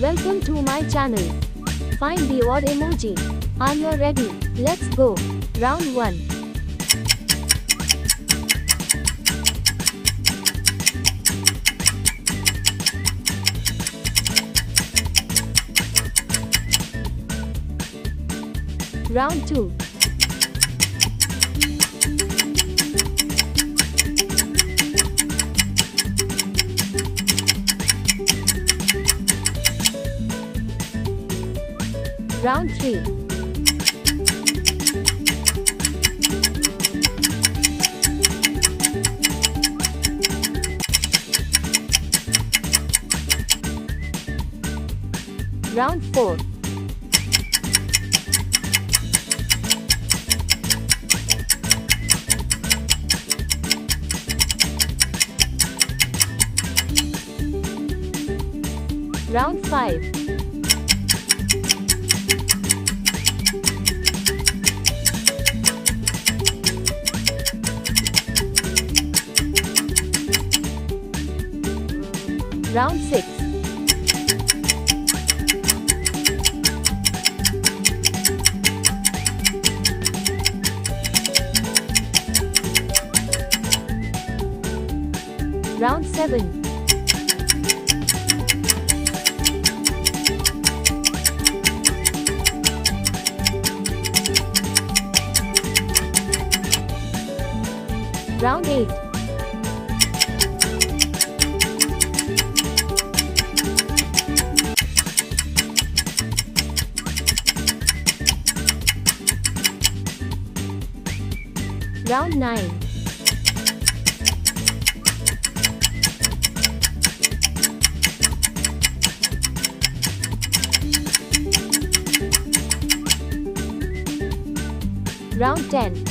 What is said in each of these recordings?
Welcome to my channel. Find the odd emoji. Are you ready? Let's go. Round 1. Round 2. Round 3. Round 4. Round 5. Round 6. Round 7. Round 8. Round 9. Round 10.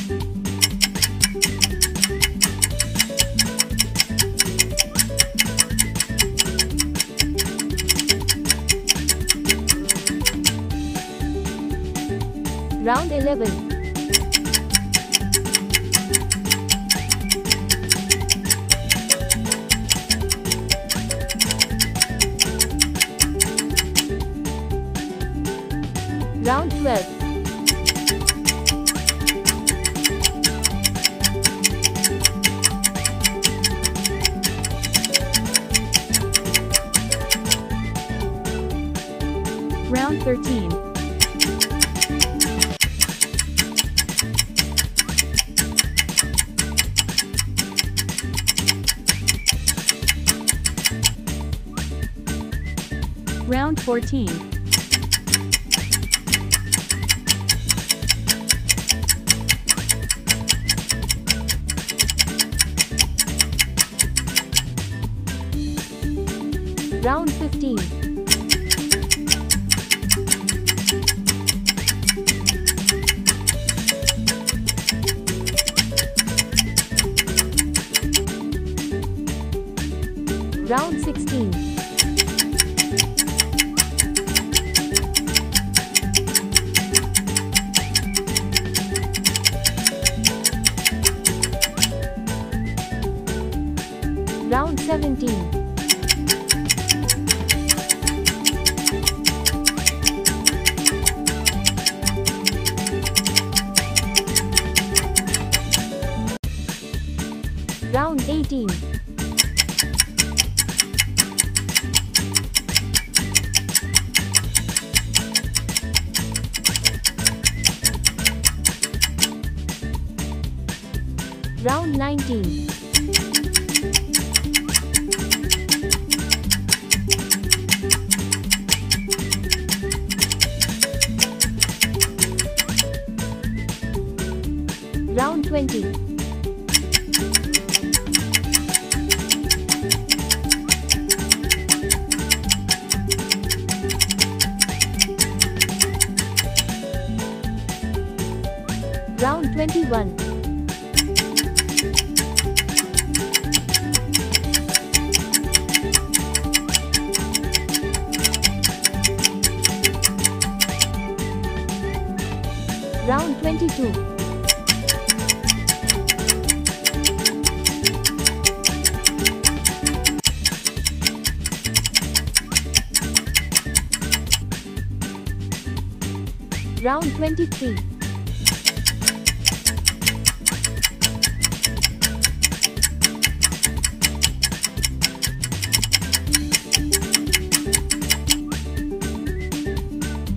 Round 11. Round 12. Round 13. Round 14. Round 15. Round 16. Round 17. Round 18. Round 19. Round 20. Round 21. Round 22. Round 23.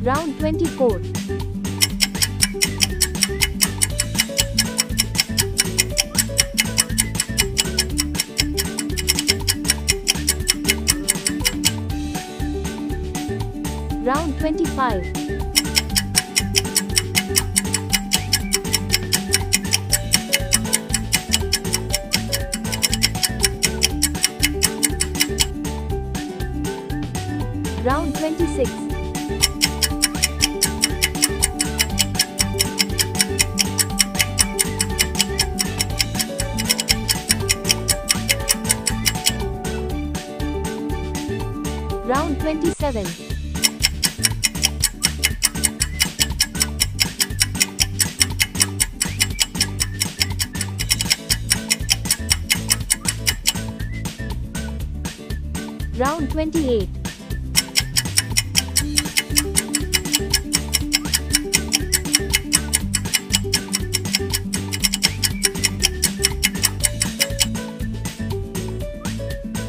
Round 24. Round 25. Round 26. 27. Round 28.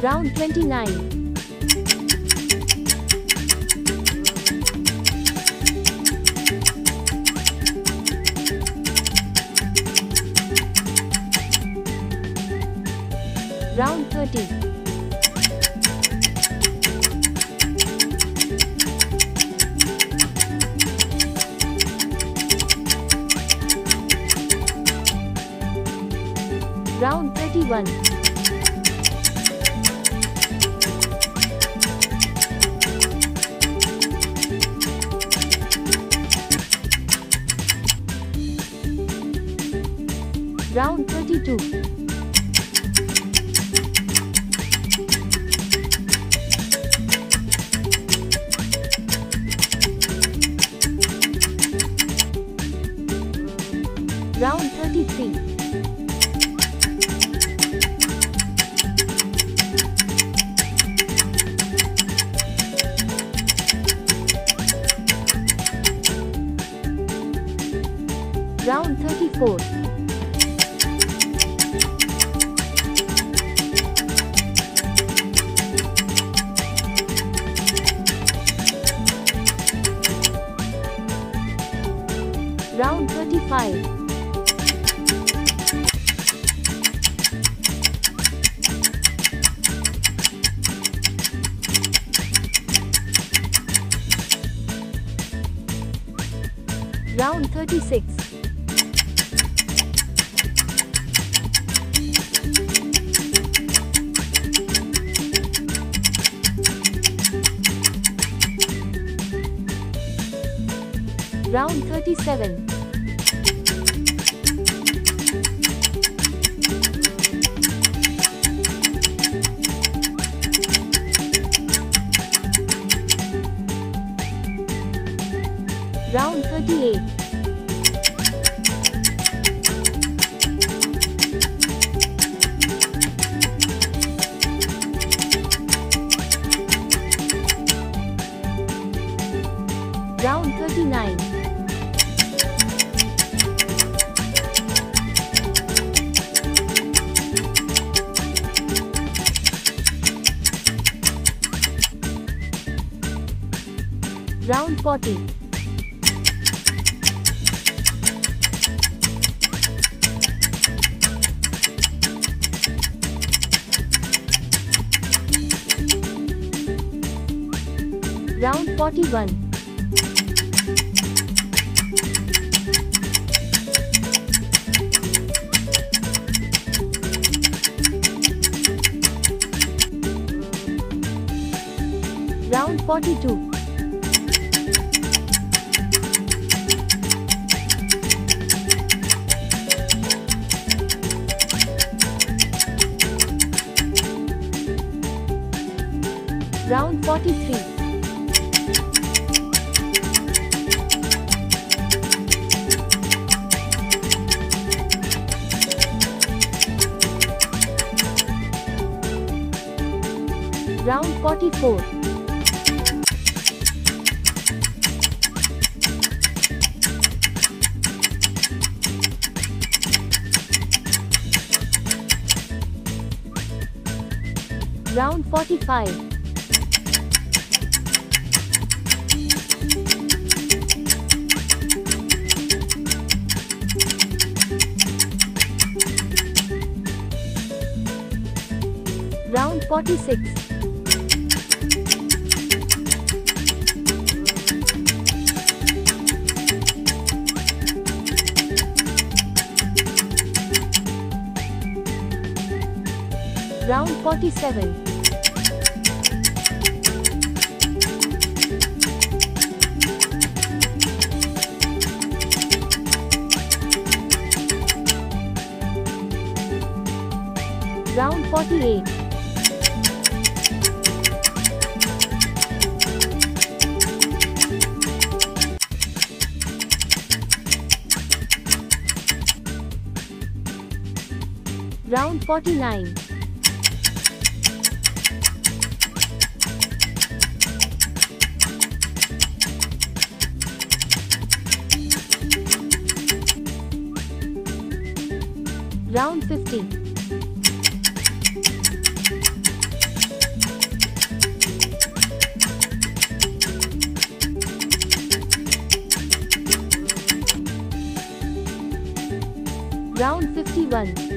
Round 29. Round 30. Round 31. Round 32. 4. Round 35. Round 36 Round 37. Round 38. Round 39. Round 40. Round 41. Round 42. 43. Round 44. Round 45. 46. Round 47. Round 48. Round 49. Round 50. Round 51.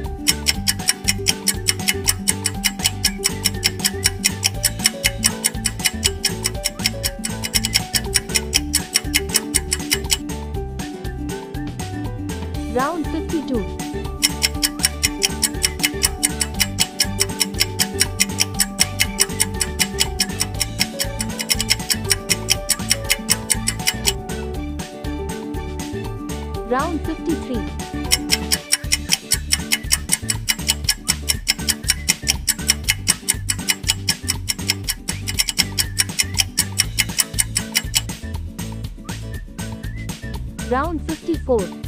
Round 52. Round 53. Round 54.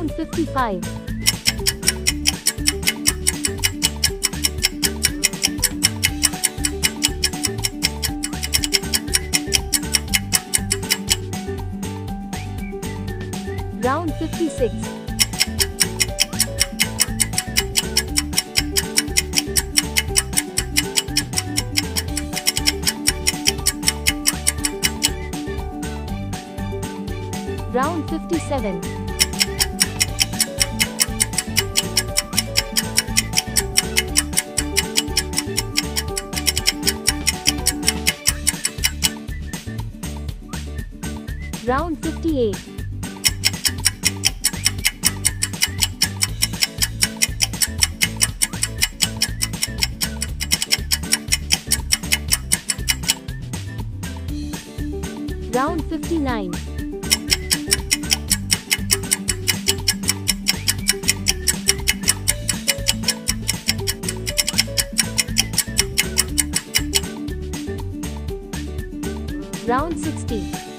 Round 55. Round 56. Round 57. Round 58. Round 59. Round 60.